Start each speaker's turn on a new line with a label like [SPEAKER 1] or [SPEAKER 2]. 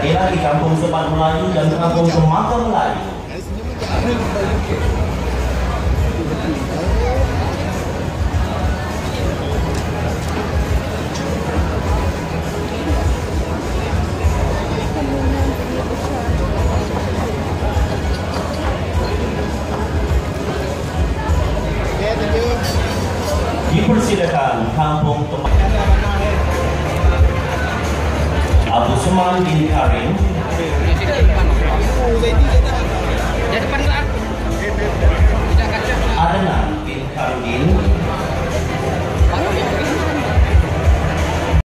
[SPEAKER 1] Kampung Sepat Melayu dan Kampung Semaka Melayu. Dipersilakan Kampung Tepat Abu Suman bin Karim. Adnan bin Karudin